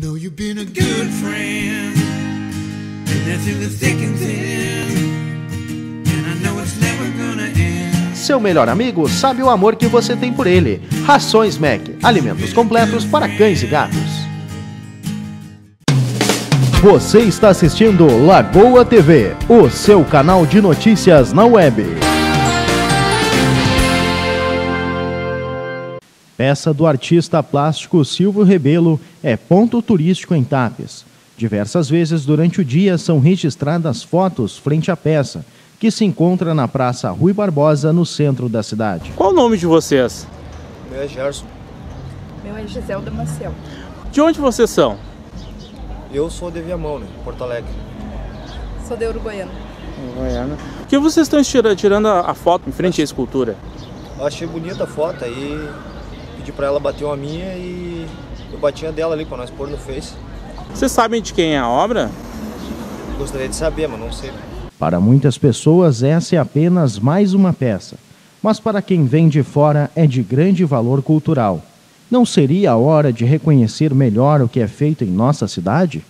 Know you've been a good friend, been through the thick and thin, and I know it's never gonna end. Seu melhor amigo sabe o amor que você tem por ele. Rações Mac, alimentos completos para cães e gatos. Você está assistindo Lagoa TV, o seu canal de notícias na web. Peça do artista plástico Silvio Rebelo é ponto turístico em Tapes. Diversas vezes durante o dia são registradas fotos frente à peça, que se encontra na Praça Rui Barbosa, no centro da cidade. Qual o nome de vocês? Meu é Gerson. Meu é Giselda Maciel. De onde vocês são? Eu sou de Viamão, né? Porto Alegre. Sou de Uruguaiana. Goiânia. Por que vocês estão tira- tirando a a foto em frente à escultura? Eu achei bonita a foto, aí pedi pra ela bater uma minha e eu bati a dela ali pra nós pôr no Face. Vocês sabem de quem é a obra? Gostaria de saber, mas não sei. Para muitas pessoas, essa é apenas mais uma peça, mas para quem vem de fora é de grande valor cultural. Não seria a hora de reconhecer melhor o que é feito em nossa cidade?